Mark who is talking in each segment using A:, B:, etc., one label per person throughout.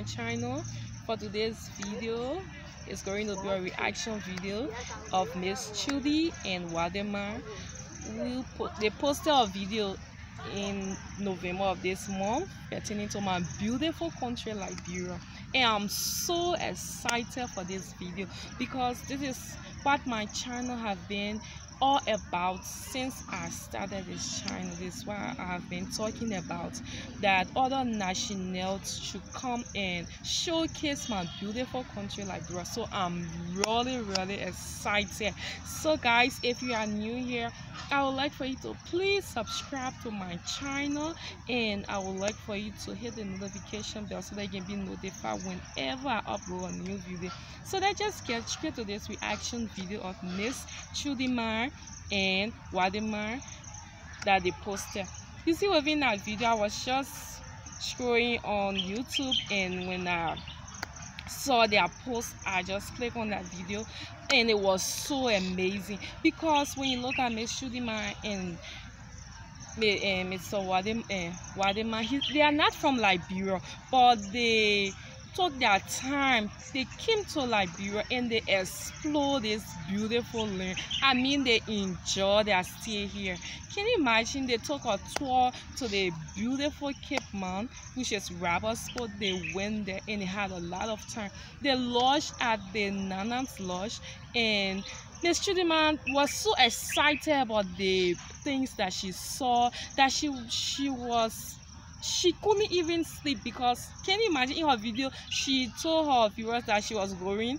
A: my channel for today's video. It's going to be a reaction video of miss chudi and Wode Maya we put they posted a video in november of this month pertaining to my beautiful country liberia. And i'm so excited for this video because this is what my channel have been all about since I started this channel. This is why I have been talking about that other nationals should come and showcase my beautiful country like. So I'm really, really excited. So guys, if you are new here, I would like for you to please subscribe to my channel and I would like for you to hit the notification bell so that you can be notified whenever I upload a new video. So let's just get straight to this reaction video of Miss Chudimar and Wode Maya that they posted. You see within that video, I was just scrolling on YouTube and when I saw their post, I just clicked on that video and it was so amazing because when you look at Miss Chudimar and Mr. Wode Maya, uh, Wode Maya they are not from Liberia, but they took their time they came to liberia and they explore this beautiful land. I mean they enjoy their stay here. Can you imagine they took a tour to the beautiful cape mount which is Robertsport they went there and they had a lot of time. They lodged at the Nana's Lodge and Miss Chudiman was so excited about the things that she saw that she she was she couldn't even sleep because can you imagine in her video she told her viewers that she was going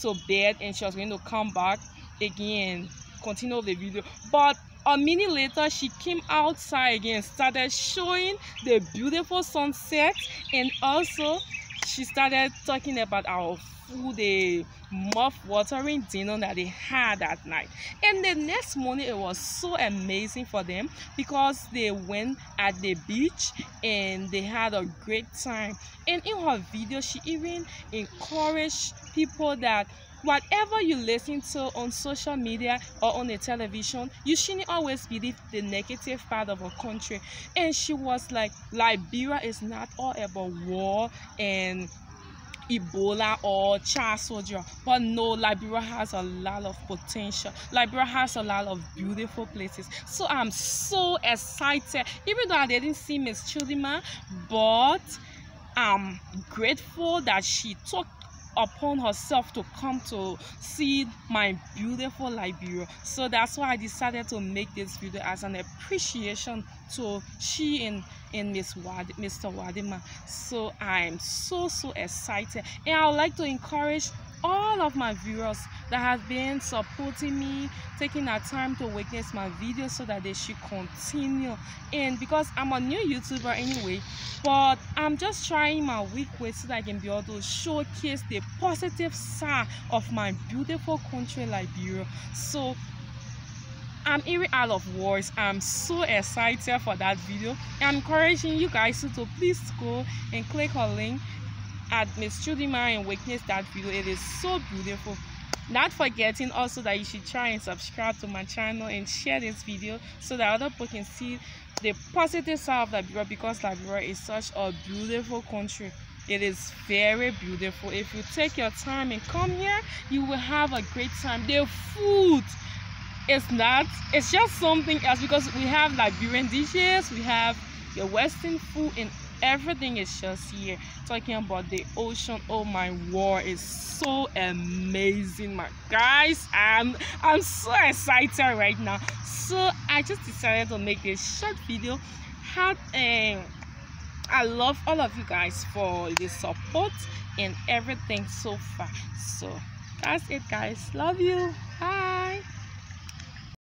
A: to bed and she was going to come back again continue the video. But a minute later she came outside again started showing the beautiful sunset and also she started talking about our food the mouth-watering dinner that they had that night. And the next morning it was so amazing for them because they went at the beach and they had a great time. And in her video she even encouraged people that whatever you listen to on social media or on the television you shouldn't always believe the negative part of a country and she was like liberia is not all about war and Ebola or child soldier. But no, Liberia has a lot of potential. Liberia has a lot of beautiful places. So I'm so excited. Even though I didn't see Miss Childima, but I'm grateful that she took upon herself to come to see my beautiful Liberia. So that's why I decided to make this video as an appreciation to she and, and Miss Wad, Mr. Wode Maya. So I'm so so excited and I would like to encourage all of my viewers that have been supporting me taking their time to witness my videos so that they should continue and because i'm a new youtuber anyway but i'm just trying my weak way so that i can be able to showcase the positive side of my beautiful country liberia so I'm even out of words. I'm so excited for that video. I'm encouraging you guys to, please go and click on link at Miss Chudima and witness that video. It is so beautiful. Not forgetting also that you should try and subscribe to my channel and share this video so that other people can see the positive side of Liberia because Liberia is such a beautiful country. It is very beautiful. If you take your time and come here, you will have a great time. The food is not, it's just something else because we have Liberian dishes, we have the Western food and everything is just here. Talking about the ocean oh my word is so amazing my guys. I'm i'm so excited right now. So i just decided to make a short video. How um i love all of you guys for the support and everything so far. So that's it guys. Love you. Bye